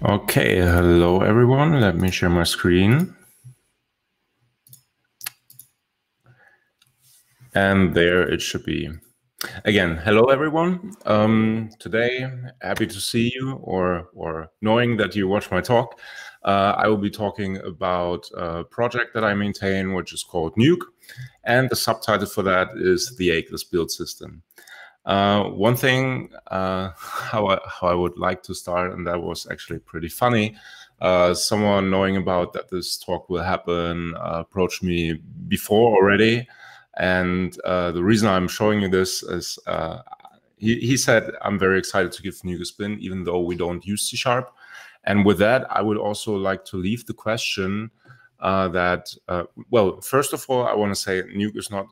Okay, hello everyone. Let me share my screen. And there it should be. Again, hello everyone. Um, today, happy to see you or, or knowing that you watch my talk. Uh, I will be talking about a project that I maintain, which is called Nuke. And the subtitle for that is the Akeless Build System. Uh, one thing uh, how, I, how I would like to start, and that was actually pretty funny. Uh, someone knowing about that this talk will happen uh, approached me before already, and uh, the reason I'm showing you this is uh, he, he said I'm very excited to give Nuke a spin, even though we don't use C sharp. And with that, I would also like to leave the question that well, first of all, I want to say Nuke is not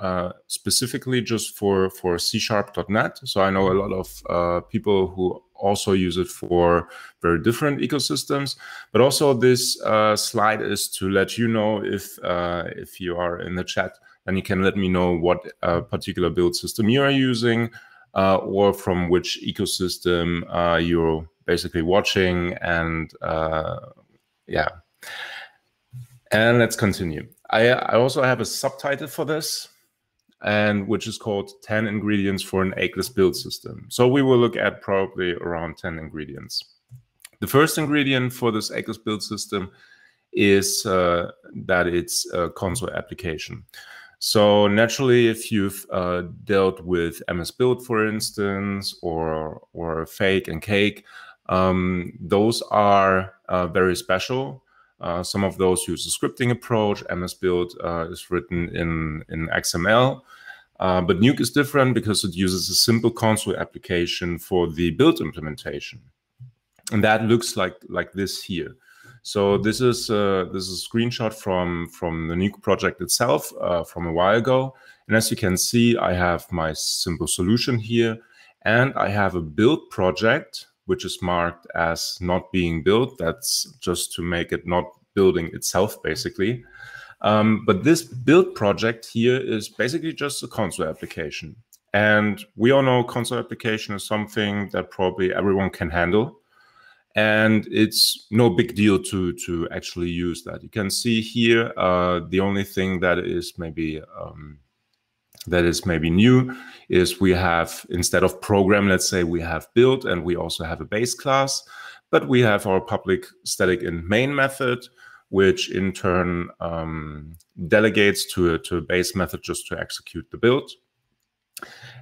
uh, specifically just for for C sharp.net. So I know a lot of uh, people who also use it for very different ecosystems. But also this uh, slide is to let you know if uh, if you are in the chat, then you can let me know what particular build system you are using uh, or from which ecosystem you're basically watching. And yeah. And let's continue. I, I also have a subtitle for this and which is called 10 ingredients for an akeless build system. So we will look at probably around 10 ingredients. The first ingredient for this akeless build system is uh, that it's a console application. So naturally, if you've uh, dealt with MS Build, for instance, or or Fake and Cake, um, those are uh, very special uh, some of those use a scripting approach. MS Build uh, is written in, in XML. Uh, but Nuke is different because it uses a simple console application for the build implementation. And that looks like, like this here. So this is uh, this is a screenshot from from the Nuke project itself uh, from a while ago. And as you can see, I have my simple solution here, and I have a build project which is marked as not being built. That's just to make it not building itself, basically. Um, but this build project here is basically just a console application. And we all know console application is something that probably everyone can handle. And it's no big deal to, to actually use that. You can see here, uh, the only thing that is maybe um, that is maybe new is we have, instead of program, let's say we have build and we also have a base class, but we have our public static int main method, which in turn um, delegates to a, to a base method just to execute the build.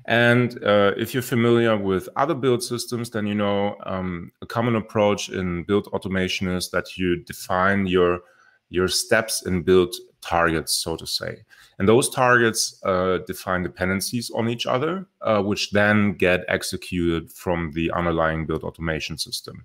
And uh, if you're familiar with other build systems, then you know um, a common approach in build automation is that you define your your steps in build targets, so to say. And those targets uh, define dependencies on each other, uh, which then get executed from the underlying build automation system.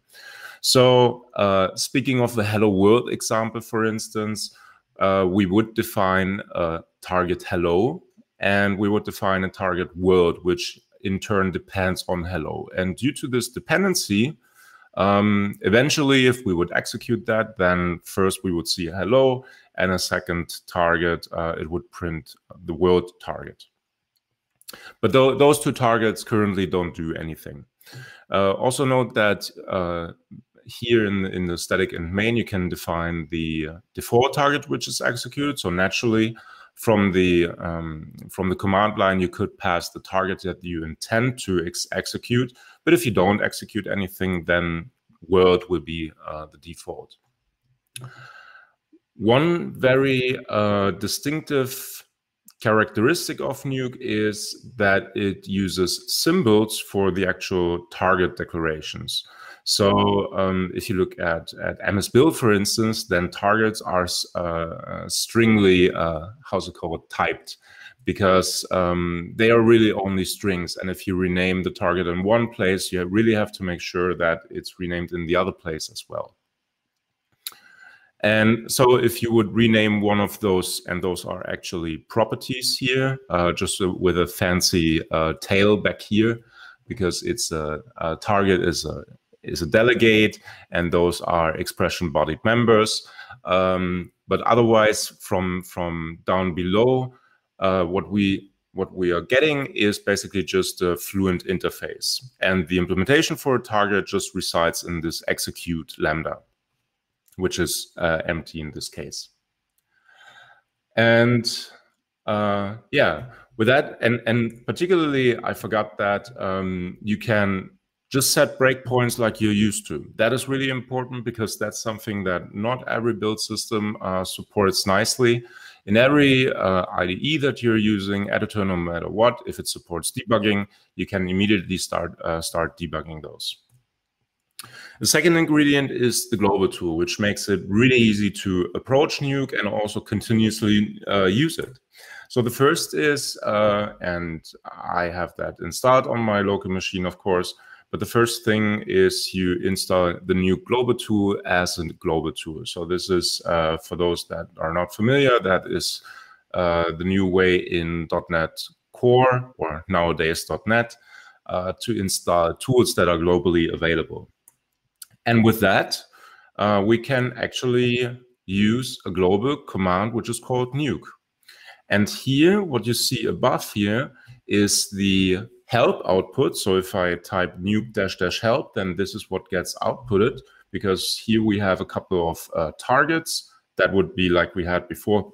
So uh, speaking of the hello world example, for instance, uh, we would define a target hello, and we would define a target world, which in turn depends on hello. And due to this dependency, um, eventually, if we would execute that, then first we would see hello, and a second target, uh, it would print the world target. But th those two targets currently don't do anything. Uh, also note that uh, here in, in the static and main, you can define the default target which is executed. So naturally, from the um, from the command line, you could pass the target that you intend to ex execute. But if you don't execute anything, then world will be uh, the default. One very uh, distinctive characteristic of Nuke is that it uses symbols for the actual target declarations. So um, if you look at, at MS Build, for instance, then targets are uh, stringly, uh, how's it called, typed because um, they are really only strings. And if you rename the target in one place, you really have to make sure that it's renamed in the other place as well. And so if you would rename one of those, and those are actually properties here, uh, just with a fancy uh, tail back here, because it's a, a target is a is a delegate, and those are expression bodied members. Um, but otherwise, from from down below, uh, what we what we are getting is basically just a fluent interface. And the implementation for a target just resides in this execute lambda, which is uh, empty in this case. And uh, yeah, with that, and, and particularly, I forgot that um, you can just set breakpoints like you're used to. That is really important because that's something that not every build system uh, supports nicely. In every uh, IDE that you're using, editor, no matter what, if it supports debugging, you can immediately start uh, start debugging those. The second ingredient is the global tool, which makes it really easy to approach Nuke and also continuously uh, use it. So the first is, uh, and I have that installed on my local machine, of course, but the first thing is you install the Nuke global tool as a global tool. So this is, uh, for those that are not familiar, that is uh, the new way in .NET Core or nowadays .NET uh, to install tools that are globally available. And with that, uh, we can actually use a global command, which is called nuke. And here, what you see above here is the help output. So if I type nuke dash dash help, then this is what gets outputted because here we have a couple of uh, targets that would be like we had before,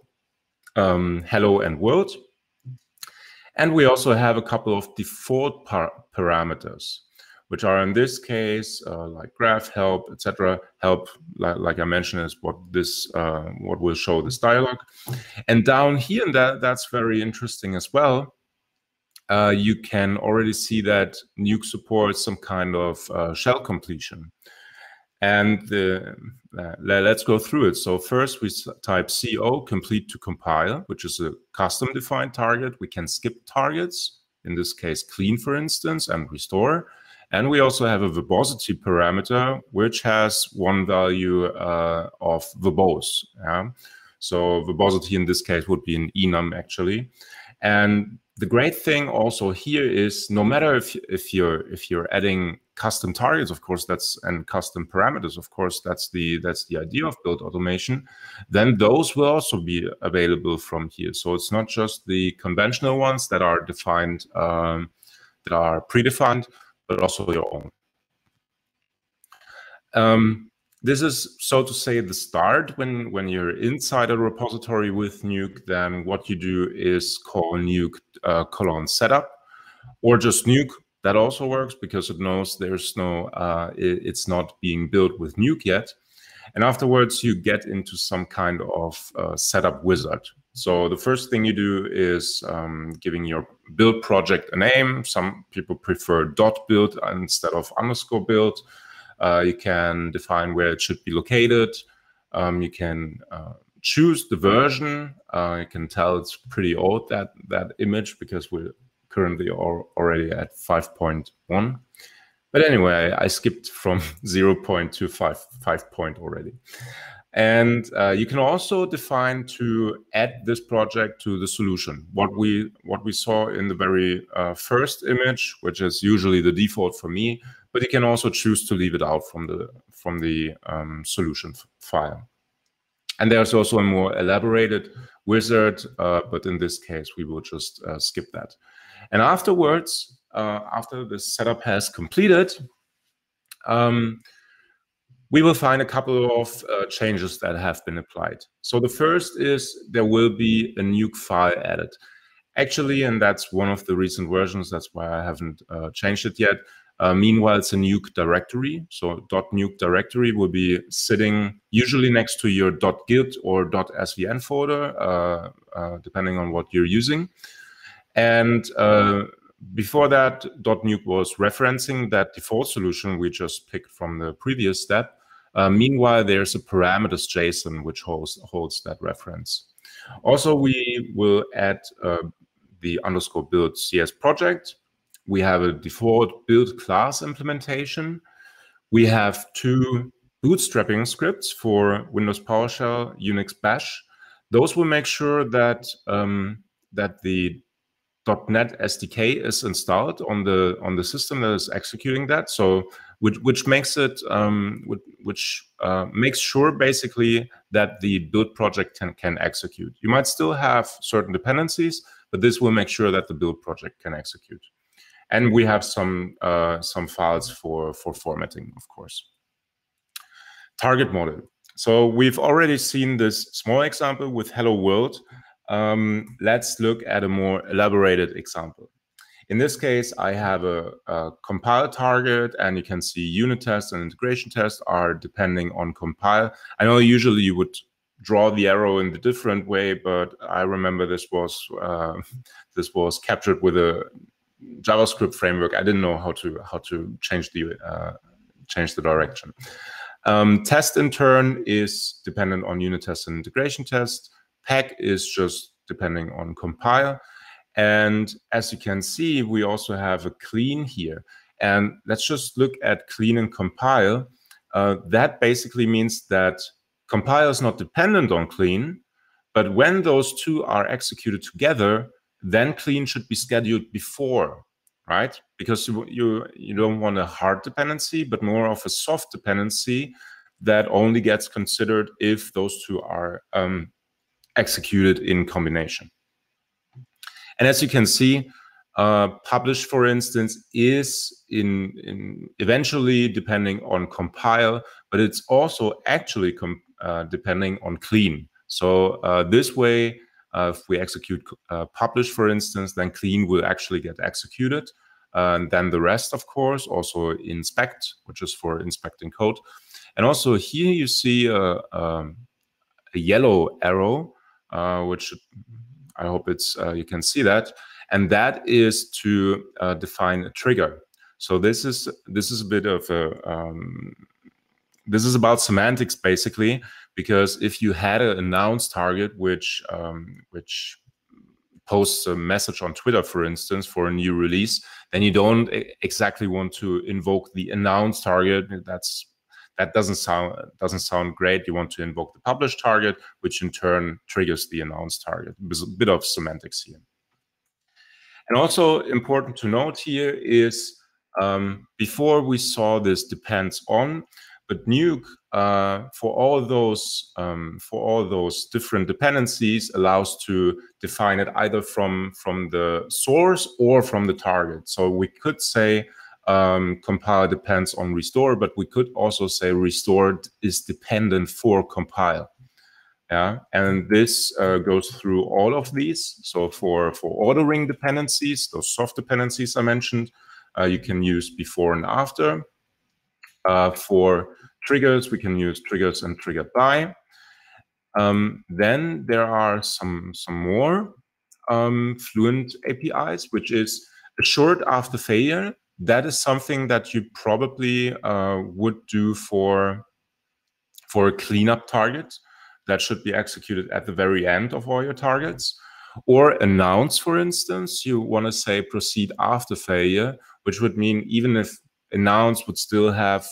um, hello and world. And we also have a couple of default par parameters, which are in this case uh, like graph help, etc. Help, like, like, I mentioned, is what this uh, what will show this dialog. And down here, and that that's very interesting as well uh, you can already see that Nuke supports some kind of uh, shell completion. And the, uh, let's go through it. So first we type CO complete to compile, which is a custom defined target. We can skip targets, in this case, clean, for instance, and restore. And we also have a verbosity parameter, which has one value uh, of verbose. Yeah? So verbosity in this case would be an enum actually. And the great thing also here is no matter if if you're if you're adding custom targets of course that's and custom parameters of course that's the that's the idea of build automation then those will also be available from here so it's not just the conventional ones that are defined um, that are predefined but also your own. Um, this is so to say the start. When when you're inside a repository with nuke then what you do is call nuke uh, colon setup or just nuke. That also works because it knows there's no uh, it, it's not being built with nuke yet. And afterwards you get into some kind of uh, setup wizard so the first thing you do is um, giving your build project a name some people prefer dot build instead of underscore build uh, you can define where it should be located. Um, you can uh, choose the version. Uh, you can tell it's pretty old that that image because we're currently already at 5.1. But anyway, I skipped from 0 point 5, 5 point already. And uh, you can also define to add this project to the solution. What we what we saw in the very uh, first image, which is usually the default for me, but you can also choose to leave it out from the from the um, solution file. And there's also a more elaborated wizard, uh, but in this case, we will just uh, skip that. And afterwards, uh, after the setup has completed, um, we will find a couple of uh, changes that have been applied. So the first is there will be a nuke file added. Actually, and that's one of the recent versions, that's why I haven't uh, changed it yet, uh, meanwhile, it's a nuke directory. So .nuke directory will be sitting usually next to your .git or .svn folder, uh, uh, depending on what you're using. And uh, before that, .nuke was referencing that default solution we just picked from the previous step. Uh, meanwhile, there's a parameters JSON which holds, holds that reference. Also, we will add uh, the underscore build CS project we have a default build class implementation. We have two bootstrapping scripts for Windows PowerShell, Unix Bash. Those will make sure that um, that the .NET SDK is installed on the on the system that is executing that. So which which makes it um, which, uh, makes sure basically that the build project can can execute. You might still have certain dependencies, but this will make sure that the build project can execute. And we have some uh, some files for for formatting, of course. Target model. So we've already seen this small example with Hello World. Um, let's look at a more elaborated example. In this case, I have a, a compile target, and you can see unit tests and integration tests are depending on compile. I know usually you would draw the arrow in the different way, but I remember this was uh, this was captured with a JavaScript framework. I didn't know how to how to change the uh, change the direction. Um, test in turn is dependent on unit test and integration test. Pack is just depending on compile. And as you can see, we also have a clean here. And let's just look at clean and compile. Uh, that basically means that compile is not dependent on clean, but when those two are executed together, then clean should be scheduled before, right? Because you, you, you don't want a hard dependency, but more of a soft dependency that only gets considered if those two are um, executed in combination. And as you can see, uh, publish, for instance, is in, in eventually depending on compile, but it's also actually uh, depending on clean. So uh, this way, uh, if we execute uh, publish, for instance, then clean will actually get executed. and then the rest, of course, also inspect, which is for inspecting code. And also here you see a, a, a yellow arrow, uh, which I hope it's uh, you can see that, and that is to uh, define a trigger. So this is this is a bit of a um, this is about semantics basically because if you had an announced target which um, which posts a message on Twitter, for instance, for a new release, then you don't exactly want to invoke the announced target. That's that doesn't sound doesn't sound great. You want to invoke the published target, which in turn triggers the announced target. There's a bit of semantics here. And also important to note here is um, before we saw this depends on, but Nuke uh, for all those um, for all those different dependencies allows to define it either from from the source or from the target. So we could say um, compile depends on restore, but we could also say restored is dependent for compile. Yeah, and this uh, goes through all of these. So for for ordering dependencies, those soft dependencies I mentioned, uh, you can use before and after. Uh, for triggers, we can use triggers and triggered by. Um, then there are some some more um, Fluent APIs, which is assured after failure that is something that you probably uh, would do for for a cleanup target that should be executed at the very end of all your targets. Or announce for instance you want to say proceed after failure which would mean even if announce would still have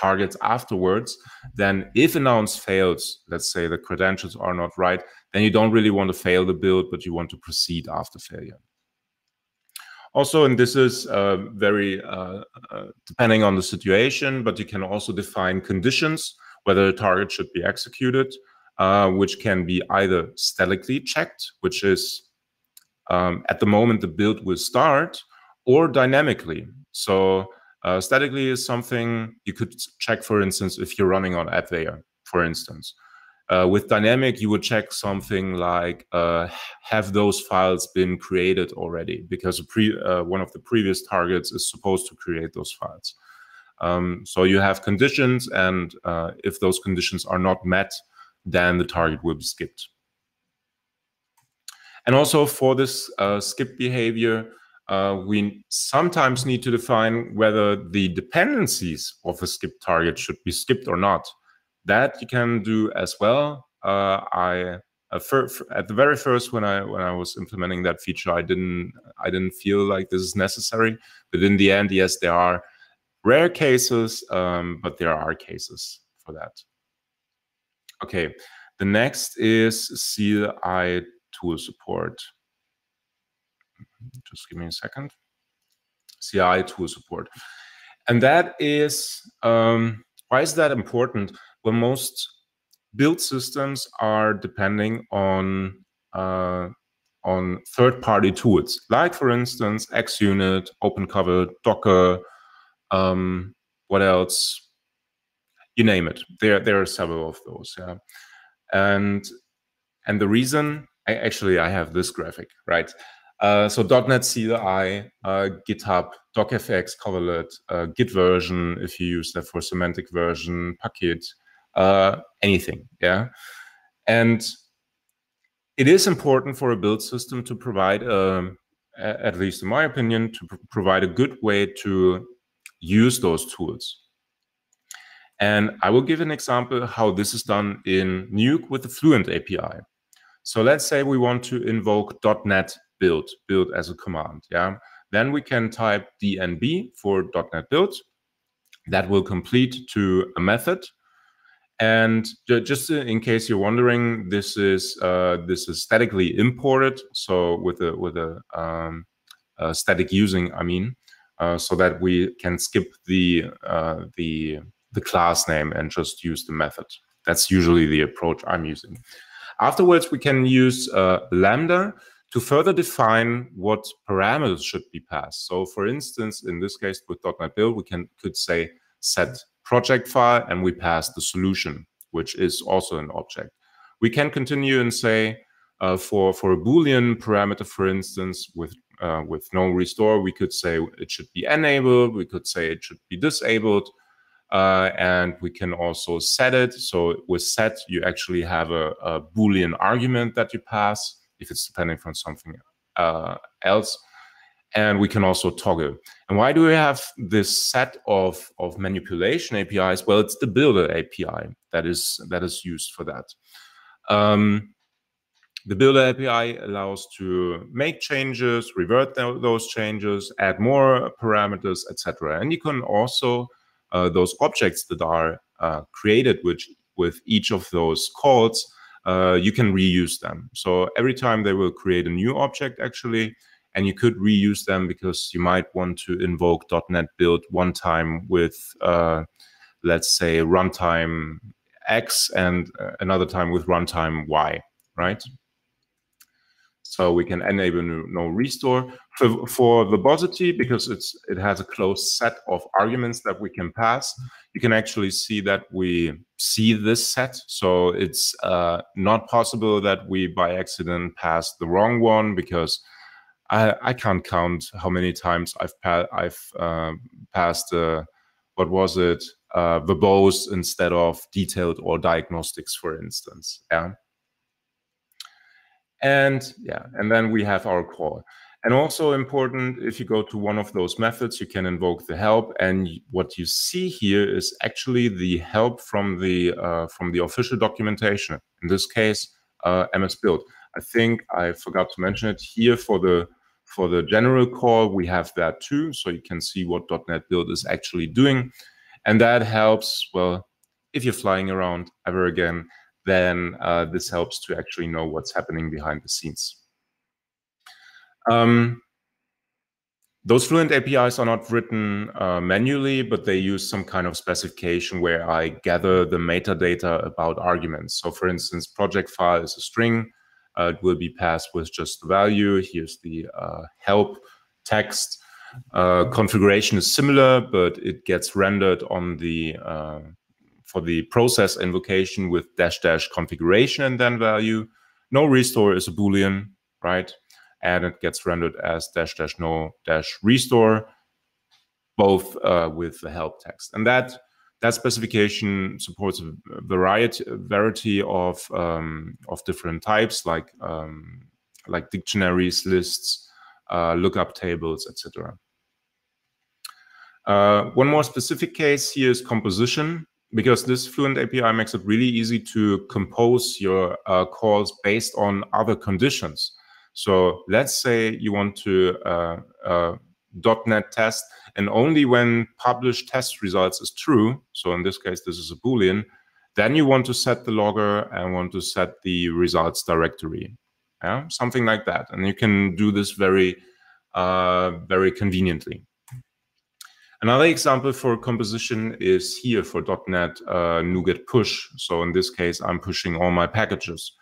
targets afterwards then if announce fails let's say the credentials are not right then you don't really want to fail the build but you want to proceed after failure also, and this is uh, very uh, uh, depending on the situation, but you can also define conditions whether a target should be executed, uh, which can be either statically checked, which is um, at the moment the build will start, or dynamically. So uh, statically is something you could check, for instance, if you're running on AppVeyor, for instance. Uh, with dynamic, you would check something like uh, have those files been created already? Because uh, one of the previous targets is supposed to create those files. Um, so you have conditions, and uh, if those conditions are not met, then the target will be skipped. And also for this uh, skip behavior, uh, we sometimes need to define whether the dependencies of a skip target should be skipped or not. That you can do as well. Uh, I uh, for, for, at the very first when I when I was implementing that feature, I didn't I didn't feel like this is necessary. But in the end, yes, there are rare cases, um, but there are cases for that. Okay, the next is CLI tool support. Just give me a second. CI tool support, and that is um, why is that important? Well, most build systems are depending on uh, on third-party tools, like for instance, XUnit, OpenCover, Docker, um, what else? You name it. There, there are several of those. Yeah, and and the reason, I, actually, I have this graphic, right? Uh, so .NET CLI, uh, GitHub, DocFX, Coverlet, uh, Git version, if you use that for semantic version, Paket, uh, anything, yeah. And it is important for a build system to provide, um, at least in my opinion, to pr provide a good way to use those tools. And I will give an example how this is done in Nuke with the Fluent API. So let's say we want to invoke .NET build, build as a command. Yeah. Then we can type DNB for .NET build. That will complete to a method. And just in case you're wondering, this is uh, this is statically imported. So with a with a, um, a static using, I mean, uh, so that we can skip the uh, the the class name and just use the method. That's usually the approach I'm using. Afterwards, we can use uh, Lambda to further define what parameters should be passed. So for instance, in this case with .NET Build, we can could say set project file and we pass the solution, which is also an object. We can continue and say uh, for, for a Boolean parameter, for instance, with uh, with no restore, we could say it should be enabled. We could say it should be disabled. Uh, and we can also set it. So with set, you actually have a, a Boolean argument that you pass if it's depending from something uh, else. And we can also toggle. And why do we have this set of, of manipulation APIs? Well, it's the builder API that is that is used for that. Um, the builder API allows to make changes, revert th those changes, add more parameters, etc. And you can also uh, those objects that are uh, created which with each of those calls uh, you can reuse them. So every time they will create a new object actually, and you could reuse them because you might want to invoke .NET build one time with, uh, let's say, runtime X and uh, another time with runtime Y, right? So we can enable no restore for, for verbosity because it's it has a closed set of arguments that we can pass. You can actually see that we see this set. So it's uh, not possible that we by accident pass the wrong one because I, I can't count how many times I've pa I've uh, passed uh, what was it uh, verbose instead of detailed or diagnostics, for instance. Yeah. And yeah, and then we have our call. And also important, if you go to one of those methods, you can invoke the help. And what you see here is actually the help from the uh, from the official documentation. In this case, uh, MS Build. I think I forgot to mention it here for the for the general call. We have that too, so you can see what .NET Build is actually doing, and that helps. Well, if you're flying around ever again, then uh, this helps to actually know what's happening behind the scenes. Um, those Fluent APIs are not written uh, manually, but they use some kind of specification where I gather the metadata about arguments. So for instance, project file is a string. Uh, it will be passed with just the value. Here's the uh, help text. Uh, configuration is similar, but it gets rendered on the uh, for the process invocation with dash dash configuration and then value. No restore is a Boolean, right? And it gets rendered as dash dash no dash restore, both uh, with the help text. And that that specification supports a variety variety of um, of different types, like um, like dictionaries, lists, uh, lookup tables, etc. Uh, one more specific case here is composition because this Fluent API makes it really easy to compose your uh, calls based on other conditions. So let's say you want to uh, uh, .NET test, and only when published test results is true, so in this case, this is a Boolean, then you want to set the logger and want to set the results directory. Yeah, something like that. And you can do this very, uh, very conveniently. Another example for composition is here for .NET uh, NuGet push. So in this case, I'm pushing all my packages.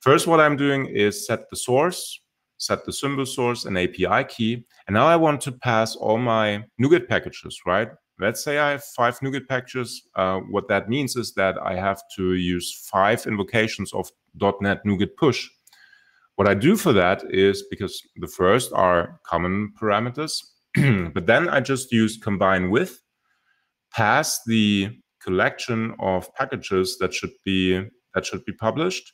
First, what I'm doing is set the source. Set the symbol source and API key. And now I want to pass all my NuGet packages, right? Let's say I have five NuGet packages. Uh, what that means is that I have to use five invocations of .NET NuGet push. What I do for that is because the first are common parameters, but then I just use combine with, pass the collection of packages that should be that should be published,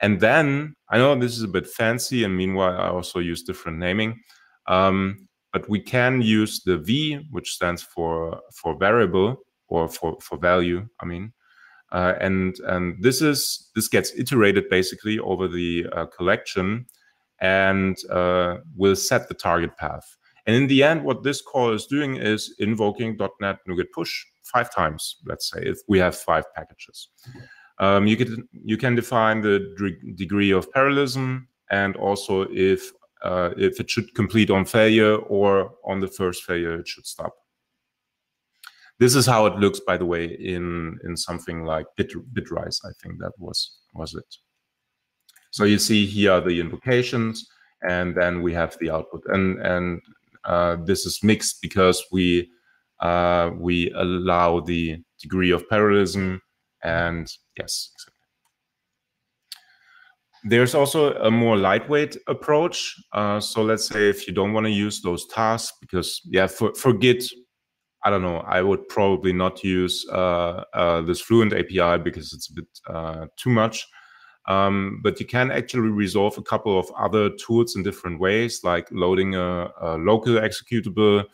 and then I know this is a bit fancy, and meanwhile I also use different naming. Um, but we can use the v, which stands for for variable or for for value. I mean, uh, and and this is this gets iterated basically over the uh, collection, and uh, will set the target path. And in the end, what this call is doing is invoking .NET NuGet push five times. Let's say if we have five packages, um, you can you can define the degree of parallelism and also if uh, if it should complete on failure or on the first failure, it should stop. This is how it looks, by the way, in in something like Bit, Bitrise. I think that was was it. So you see here the invocations, and then we have the output, and and uh, this is mixed because we uh, we allow the degree of parallelism, and yes, exactly. There's also a more lightweight approach. Uh, so let's say if you don't want to use those tasks because yeah, for, for Git, I don't know, I would probably not use uh, uh, this Fluent API because it's a bit uh, too much. Um, but you can actually resolve a couple of other tools in different ways, like loading a, a local executable,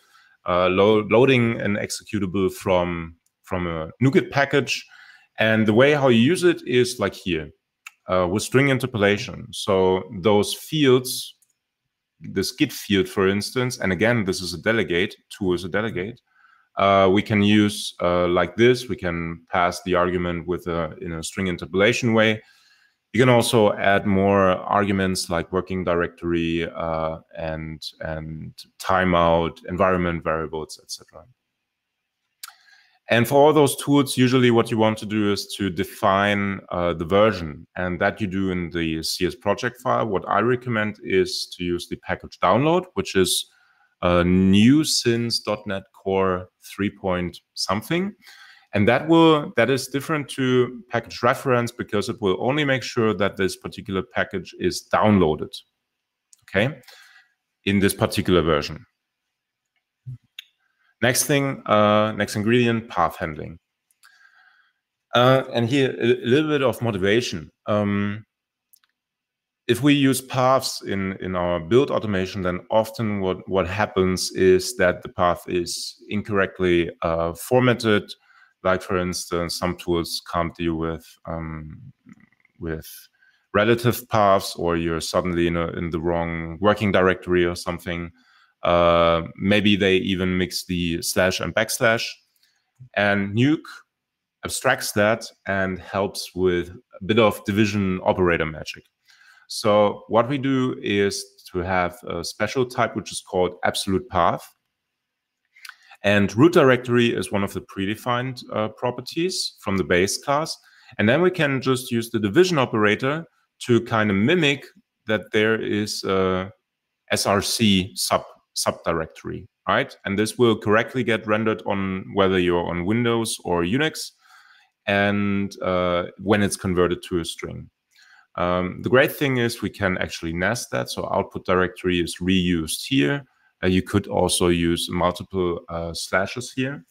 uh, lo loading an executable from from a NuGet package. And the way how you use it is like here uh, with string interpolation. So those fields, this git field, for instance, and again, this is a delegate, two is a delegate. Uh, we can use uh, like this. We can pass the argument with a, in a string interpolation way. You can also add more arguments like working directory uh, and and timeout, environment variables, etc. And for all those tools, usually what you want to do is to define uh, the version, and that you do in the CS project file. What I recommend is to use the package download, which is uh, new since .NET Core 3 point something. And that will that is different to package reference because it will only make sure that this particular package is downloaded. Okay, in this particular version. Next thing, uh, next ingredient, path handling. Uh, and here, a, little bit of motivation. Um, if we use paths in, in our build automation, then often what, what happens is that the path is incorrectly uh, formatted. Like, for instance, some tools can't deal with, um, with relative paths, or you're suddenly in, a, in the wrong working directory or something. Uh, maybe they even mix the slash and backslash. And Nuke abstracts that and helps with a bit of division operator magic. So what we do is to have a special type which is called absolute path. And root directory is one of the predefined uh, properties from the base class. And then we can just use the division operator to kind of mimic that there is a SRC sub subdirectory, right? And this will correctly get rendered on whether you're on Windows or Unix and uh, when it's converted to a string. Um, the great thing is we can actually nest that. So output directory is reused here. Uh, you could also use multiple uh, slashes here.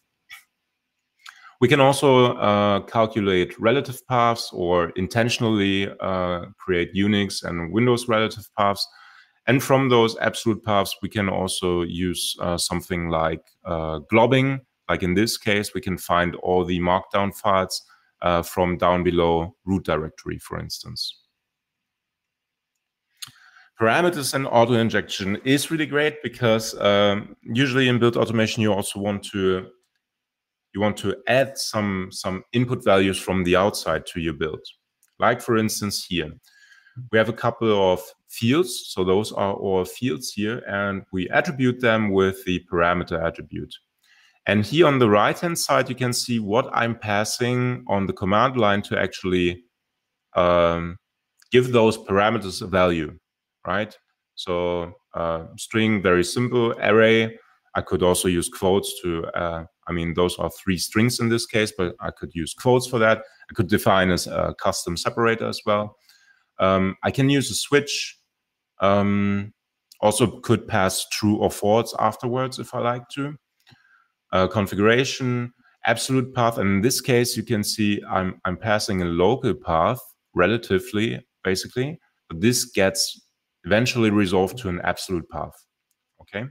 We can also uh, calculate relative paths or intentionally uh, create Unix and Windows relative paths and from those absolute paths, we can also use uh, something like uh, globbing. Like in this case, we can find all the markdown files uh, from down below root directory, for instance. Parameters and auto injection is really great because um, usually in build automation, you also want to you want to add some some input values from the outside to your build. Like for instance here, we have a couple of fields. So those are all fields here, and we attribute them with the parameter attribute. And here on the right-hand side, you can see what I'm passing on the command line to actually um, give those parameters a value, right? So uh, string, very simple. Array, I could also use quotes to, uh, I mean, those are three strings in this case, but I could use quotes for that. I could define as a custom separator as well. Um, I can use a switch. Um, also could pass true or false afterwards if I like to. Uh, configuration, absolute path. And in this case, you can see I'm, I'm passing a local path relatively, basically, but this gets eventually resolved to an absolute path. Okay.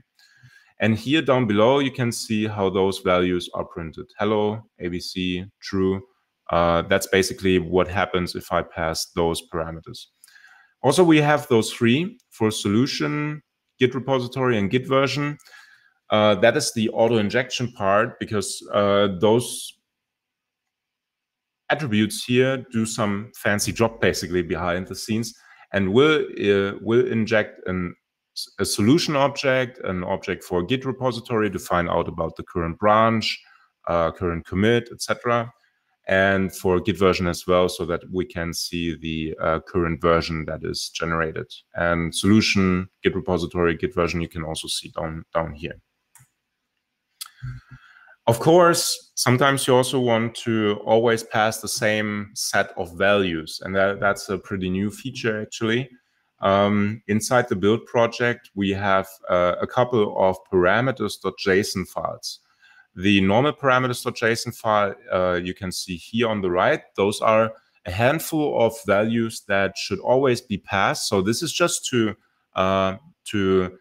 And here down below, you can see how those values are printed. Hello, ABC, true. Uh, that's basically what happens if I pass those parameters. Also, we have those three for solution, Git repository, and Git version. Uh, that is the auto injection part because uh, those attributes here do some fancy job basically behind the scenes and will uh, will inject an, a solution object, an object for Git repository to find out about the current branch, uh, current commit, etc and for Git version as well, so that we can see the uh, current version that is generated. And solution, Git repository, Git version, you can also see down, down here. Of course, sometimes you also want to always pass the same set of values, and that, that's a pretty new feature actually. Um, inside the build project, we have uh, a couple of parameters.json files. The normal parameters for JSON file uh, you can see here on the right, those are a handful of values that should always be passed. So this is just to uh, to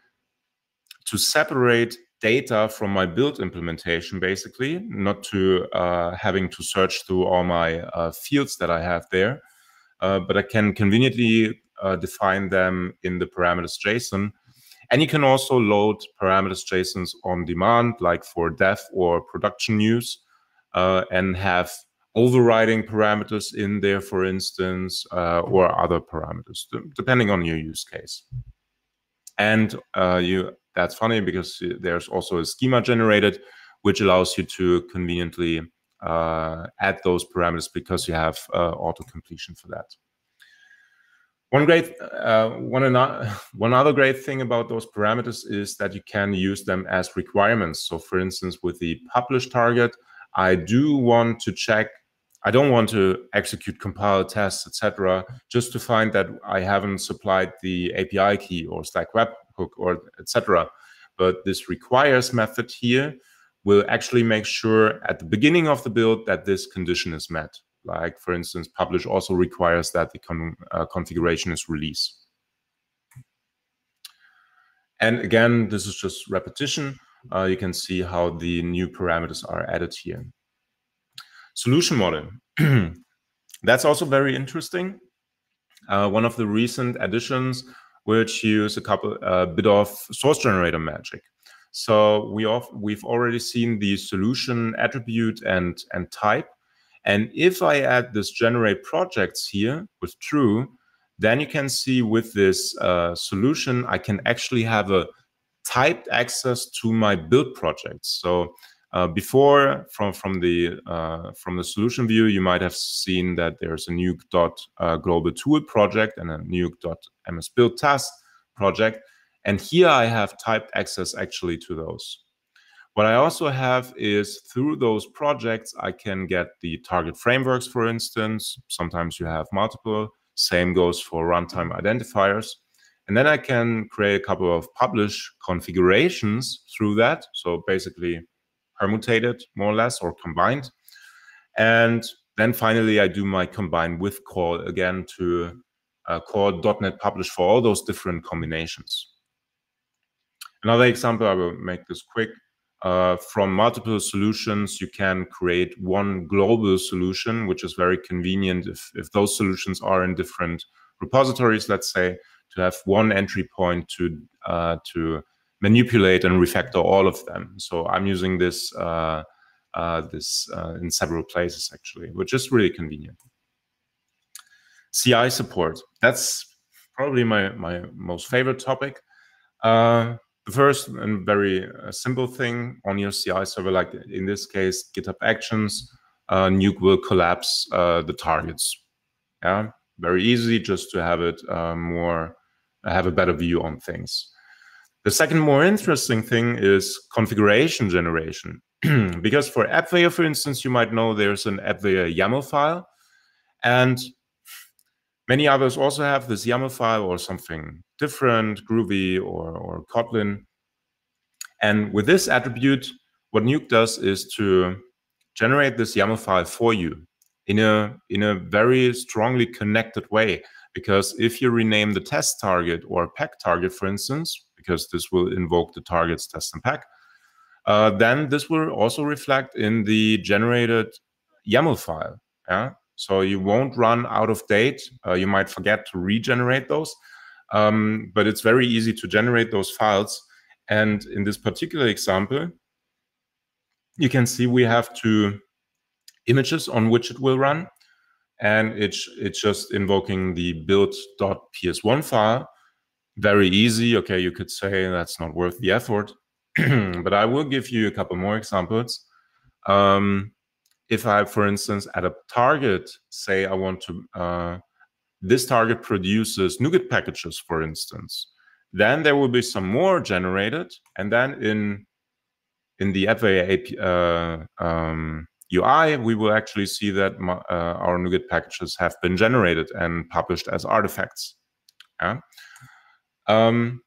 to separate data from my build implementation, basically, not to uh, having to search through all my uh, fields that I have there, uh, but I can conveniently uh, define them in the parameters JSON and you can also load parameters JSONs on demand, like for dev or production use, uh, and have overriding parameters in there, for instance, uh, or other parameters, depending on your use case. And uh, you that's funny because there's also a schema generated, which allows you to conveniently uh, add those parameters because you have uh, auto completion for that. One great, uh, one, another, one other great thing about those parameters is that you can use them as requirements. So for instance, with the publish target, I do want to check, I don't want to execute compile tests, etc., just to find that I haven't supplied the API key or Slack webhook or etc. But this requires method here will actually make sure at the beginning of the build that this condition is met. Like for instance, publish also requires that the con uh, configuration is release. And again, this is just repetition. Uh, you can see how the new parameters are added here. Solution model. That's also very interesting. Uh, one of the recent additions which use a couple a bit of source generator magic. So we we've already seen the solution attribute and and type and if I add this generate projects here with true, then you can see with this uh, solution, I can actually have a typed access to my build projects. So uh, before from from the uh, from the solution view, you might have seen that there's a nuke dot uh, global tool project and a nuke dot ms build task project, and here I have typed access actually to those. What I also have is through those projects, I can get the target frameworks, for instance. Sometimes you have multiple. Same goes for runtime identifiers. And then I can create a couple of publish configurations through that. So basically permutated more or less or combined. And then finally, I do my combine with call again to uh, call .NET publish for all those different combinations. Another example, I will make this quick. Uh, from multiple solutions, you can create one global solution, which is very convenient if, if those solutions are in different repositories, let's say, to have one entry point to uh, to manipulate and refactor all of them. So I'm using this uh, uh this uh, in several places actually, which is really convenient. CI support. That's probably my my most favorite topic. Uh, the first and very uh, simple thing on your CI server, like in this case, GitHub Actions, uh, Nuke will collapse uh, the targets. Yeah, very easy just to have it uh, more have a better view on things. The second more interesting thing is configuration generation. because for AppVeyor, for instance, you might know there's an AppVeyor YAML file. And many others also have this YAML file or something different, Groovy or, or Kotlin. And with this attribute, what Nuke does is to generate this YAML file for you in a in a very strongly connected way. Because if you rename the test target or pack target, for instance, because this will invoke the targets test and pack, uh, then this will also reflect in the generated YAML file. Yeah. So you won't run out of date. Uh, you might forget to regenerate those, um, but it's very easy to generate those files. And in this particular example, you can see we have two images on which it will run. And it's, it's just invoking the build.ps1 file. Very easy. Okay, you could say that's not worth the effort. but I will give you a couple more examples. Um, if I, for instance, at a target, say I want to, uh, this target produces NuGet packages, for instance, then there will be some more generated, and then in in the AppVeyor uh, um, UI, we will actually see that uh, our NuGet packages have been generated and published as artifacts. Yeah. Um,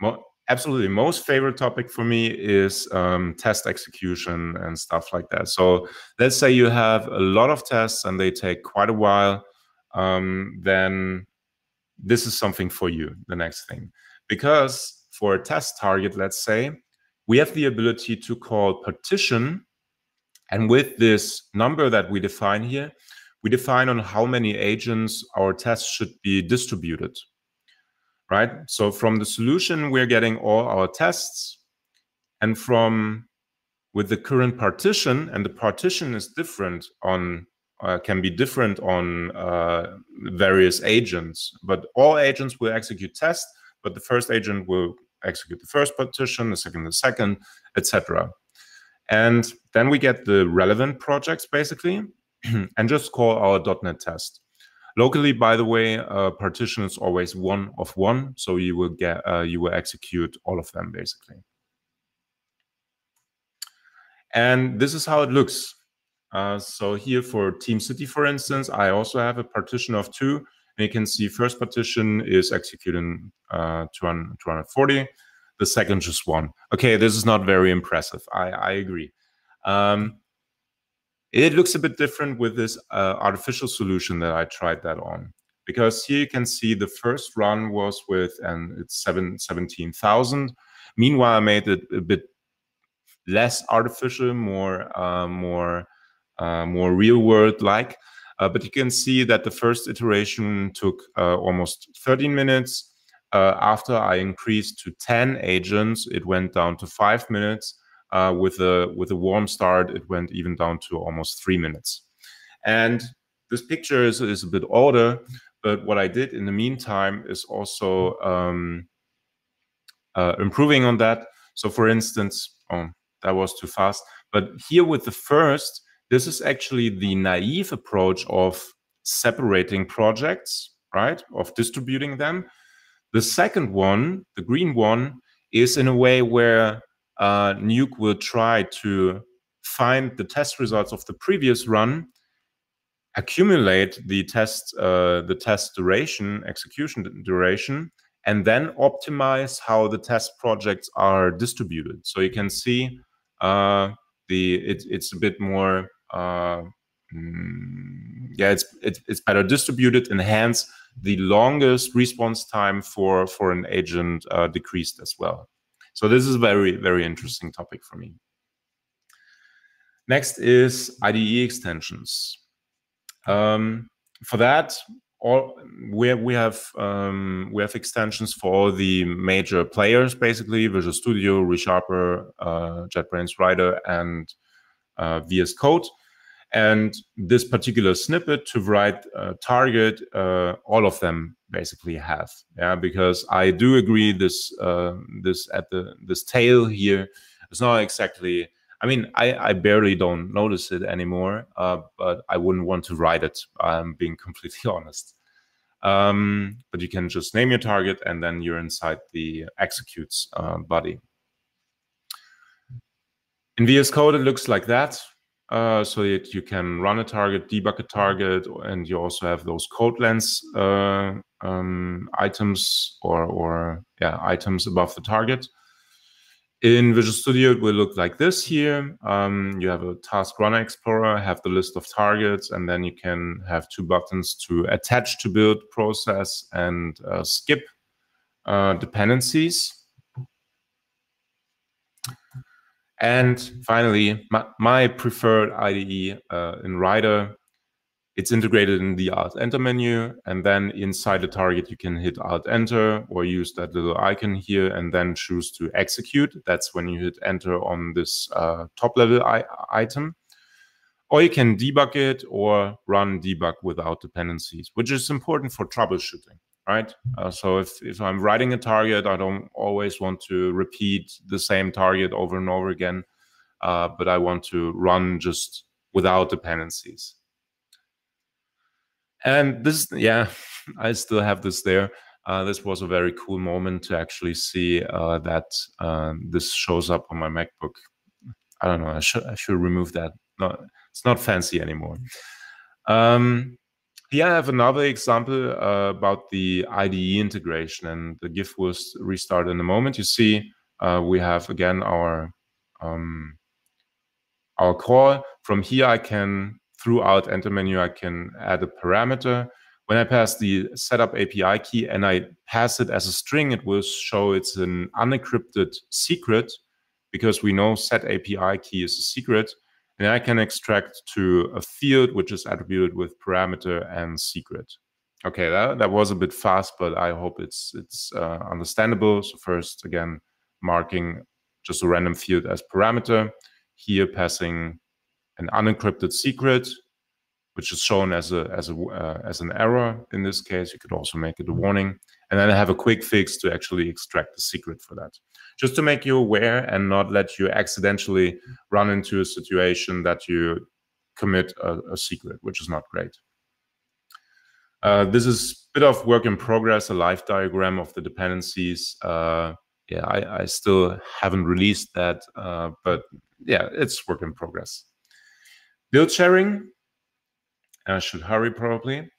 well, absolutely most favorite topic for me is um, test execution and stuff like that. So let's say you have a lot of tests and they take quite a while, um, then this is something for you, the next thing. Because for a test target, let's say, we have the ability to call partition. And with this number that we define here, we define on how many agents our tests should be distributed right? So from the solution, we're getting all our tests. And from with the current partition, and the partition is different on, uh, can be different on uh, various agents, but all agents will execute tests, but the first agent will execute the first partition, the second the second, etc. And then we get the relevant projects basically, and just call our .NET test. Locally, by the way, uh, partition is always one of one, so you will get uh, you will execute all of them basically. And this is how it looks. Uh, so here for Team City, for instance, I also have a partition of two. And you can see first partition is executing uh, 240, the second just one. Okay, this is not very impressive. I, I agree. Um, it looks a bit different with this uh, artificial solution that I tried that on. Because here you can see the first run was with, and it's seven, 17,000. Meanwhile, I made it a bit less artificial, more, uh, more, uh, more real world like. Uh, but you can see that the first iteration took uh, almost 13 minutes. Uh, after I increased to 10 agents, it went down to five minutes. Uh, with a with a warm start, it went even down to almost three minutes. And this picture is, is a bit older, but what I did in the meantime is also um, uh, improving on that. So, for instance, oh, that was too fast. But here with the first, this is actually the naive approach of separating projects, right? Of distributing them. The second one, the green one, is in a way where uh, Nuke will try to find the test results of the previous run, accumulate the test uh, the test duration, execution duration, and then optimize how the test projects are distributed. So you can see uh, the it, it's a bit more yeah it's, it's it's better distributed and hence the longest response time for for an agent uh, decreased as well. So this is a very, very interesting topic for me. Next is IDE extensions. Um, for that, all we have, we have um, we have extensions for all the major players, basically Visual Studio, ReSharper, uh, JetBrains Rider, and uh, VS Code. And this particular snippet to write uh, target, uh, all of them basically have. Yeah, because I do agree this uh, this at the this tail here is not exactly. I mean, I, I barely don't notice it anymore, uh, but I wouldn't want to write it. I'm being completely honest. Um, but you can just name your target and then you're inside the executes uh, body. In VS Code, it looks like that. Uh, so that you can run a target, debug a target, and you also have those code lens uh, um, items or, or yeah items above the target. In Visual Studio, it will look like this here. Um, you have a task runner explorer, have the list of targets, and then you can have two buttons to attach to build process and uh, skip uh, dependencies. And finally, my, my preferred IDE uh, in Rider, it's integrated in the Alt Enter menu. And then inside the target, you can hit Alt Enter or use that little icon here and then choose to execute. That's when you hit Enter on this uh, top level item. Or you can debug it or run debug without dependencies, which is important for troubleshooting right? Uh, so if, if I'm writing a target, I don't always want to repeat the same target over and over again, uh, but I want to run just without dependencies. And this, yeah, I still have this there. Uh, this was a very cool moment to actually see uh, that uh, this shows up on my MacBook. I don't know. I should I should remove that. No, it's not fancy anymore. Um, here I have another example uh, about the IDE integration, and the GIF will restart in a moment. You see, uh, we have again our um, our call. From here, I can throughout Enter menu, I can add a parameter. When I pass the setup API key and I pass it as a string, it will show it's an unencrypted secret because we know set API key is a secret. And I can extract to a field which is attributed with parameter and secret. Okay, that, that was a bit fast, but I hope it's it's uh, understandable. So first, again, marking just a random field as parameter. Here, passing an unencrypted secret, which is shown as a as a uh, as an error. In this case, you could also make it a warning, and then I have a quick fix to actually extract the secret for that just to make you aware and not let you accidentally run into a situation that you commit a, a secret, which is not great. Uh, this is a bit of work in progress, a life diagram of the dependencies. Uh, yeah, I, I, still haven't released that, uh, but yeah, it's work in progress. Build sharing, I should hurry probably.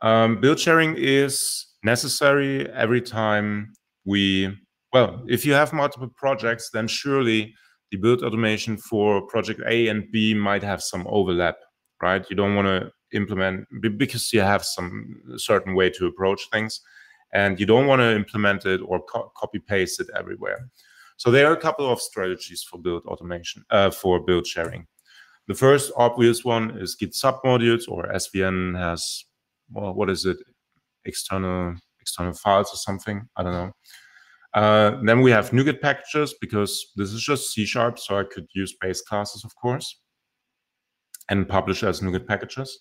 Um, build sharing is necessary every time we well, if you have multiple projects, then surely the build automation for project A and B might have some overlap, right? You don't want to implement because you have some certain way to approach things and you don't want to implement it or co copy paste it everywhere. So there are a couple of strategies for build automation, uh, for build sharing. The first obvious one is Git submodules or SVN has, well, what is it? External external files or something. I don't know. Uh, then we have NuGet packages because this is just C sharp, so I could use base classes, of course, and publish as NuGet packages.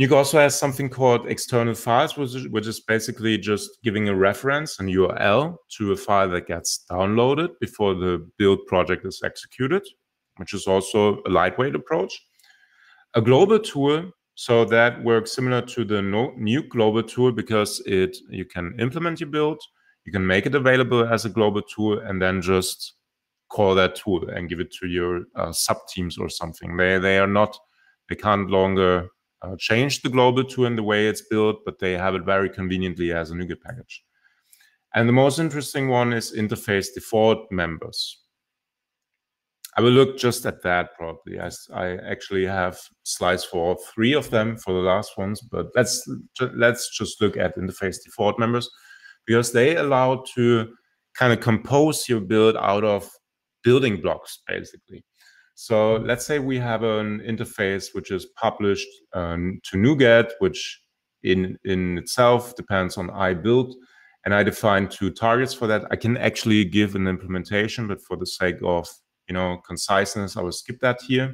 NuGet also has something called external files, which is, which is basically just giving a reference, an URL, to a file that gets downloaded before the build project is executed, which is also a lightweight approach. A global tool, so that works similar to the new global tool because it you can implement your build, you can make it available as a global tool and then just call that tool and give it to your uh, sub teams or something. They they are not they can't longer uh, change the global tool in the way it's built, but they have it very conveniently as a NuGet package. And the most interesting one is interface default members. I will look just at that probably. I, I actually have slides for three of them for the last ones, but let's let's just look at interface default members because they allow to kind of compose your build out of building blocks, basically. So let's say we have an interface which is published um, to NuGet, which in, in itself depends on iBuild, and I define two targets for that. I can actually give an implementation, but for the sake of you know conciseness, I will skip that here.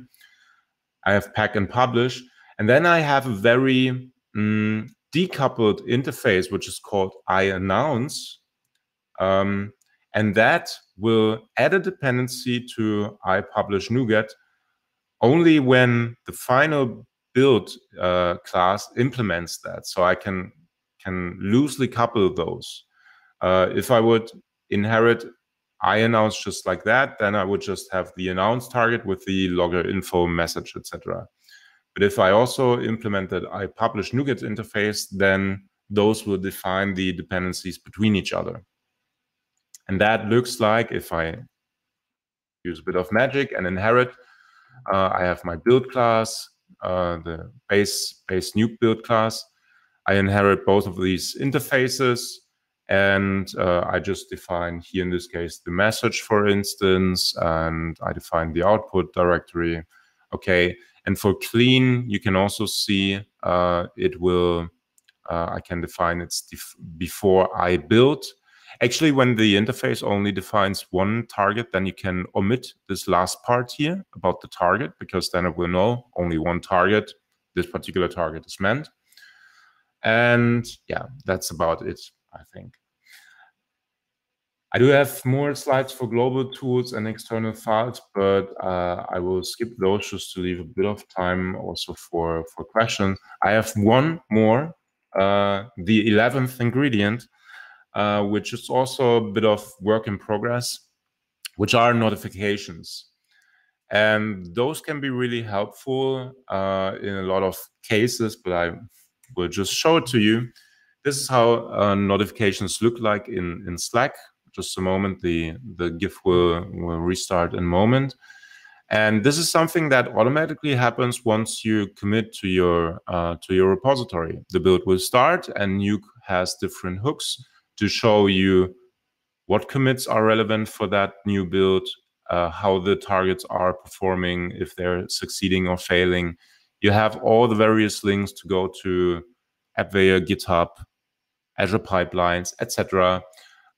I have pack and publish, and then I have a very mm, decoupled interface, which is called iAnnounce. Um, and that will add a dependency to I publish NuGet only when the final build uh, class implements that. So I can can loosely couple those. Uh, if I would inherit I announce just like that, then I would just have the announce target with the logger info message, etc. But if I also implement that I publish NuGet interface, then those will define the dependencies between each other. And that looks like if I use a bit of magic and inherit, uh, I have my build class, uh, the base base nuke build class. I inherit both of these interfaces and uh, I just define here in this case the message, for instance, and I define the output directory. Okay, and for clean, you can also see uh, it will, uh, I can define it before I build. Actually, when the interface only defines one target, then you can omit this last part here about the target, because then it will know only one target, this particular target is meant. And yeah, that's about it. I think. I do have more slides for global tools and external files, but uh, I will skip those just to leave a bit of time also for, for questions. I have one more, uh, the 11th ingredient, uh, which is also a bit of work in progress, which are notifications. And those can be really helpful uh, in a lot of cases, but I will just show it to you. This is how uh, notifications look like in, in Slack. Just a moment, the, the GIF will, will restart in a moment. And this is something that automatically happens once you commit to your uh, to your repository. The build will start, and Nuke has different hooks to show you what commits are relevant for that new build, uh, how the targets are performing, if they're succeeding or failing. You have all the various links to go to AppVeyor, GitHub, Azure pipelines, etc.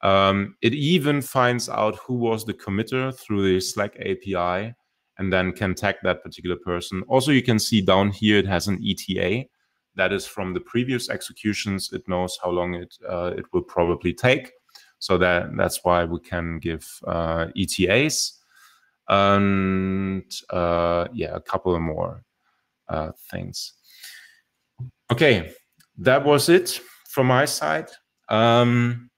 Um, it even finds out who was the committer through the Slack API and then can tag that particular person. Also, you can see down here it has an ETA. That is from the previous executions. It knows how long it uh, it will probably take. So that that's why we can give uh, ETAs and uh, yeah, a couple more uh, things. Okay, that was it from my side. Um,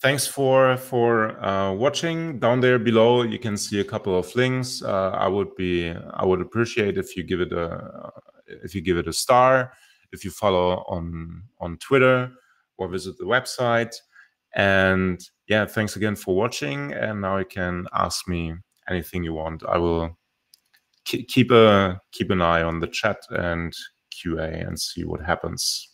thanks for for uh, watching. Down there below, you can see a couple of links. Uh, I would be I would appreciate if you give it a if you give it a star, if you follow on on Twitter or visit the website. And yeah, thanks again for watching. And now you can ask me anything you want. I will keep a keep an eye on the chat and QA and see what happens.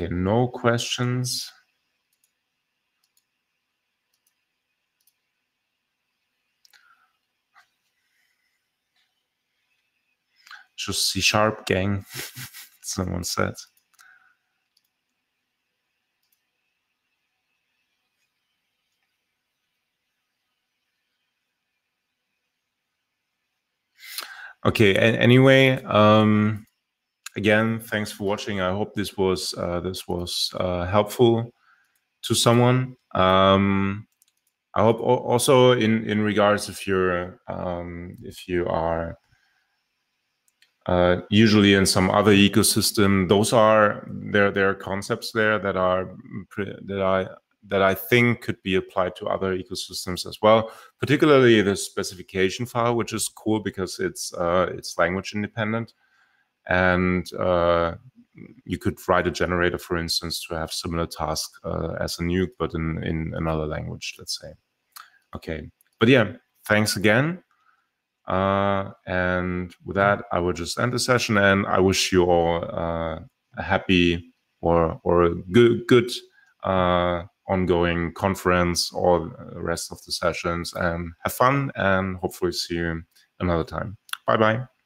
Okay, no questions. Just C sharp gang, someone said. Okay, anyway, um, again, thanks for watching. I hope this was uh, this was uh, helpful to someone. Um, I hope also in in regards if you're um, if you are uh, usually in some other ecosystem, those are there there are concepts there that are that I that I think could be applied to other ecosystems as well. Particularly the specification file, which is cool because it's uh, it's language independent and uh, you could write a generator, for instance, to have similar task uh, as a nuke, but in, in another language, let's say. Okay, but yeah, thanks again. Uh, and with that, I will just end the session, and I wish you all uh, a happy or or a good good uh, ongoing conference or the rest of the sessions, and have fun, and hopefully see you another time. Bye bye.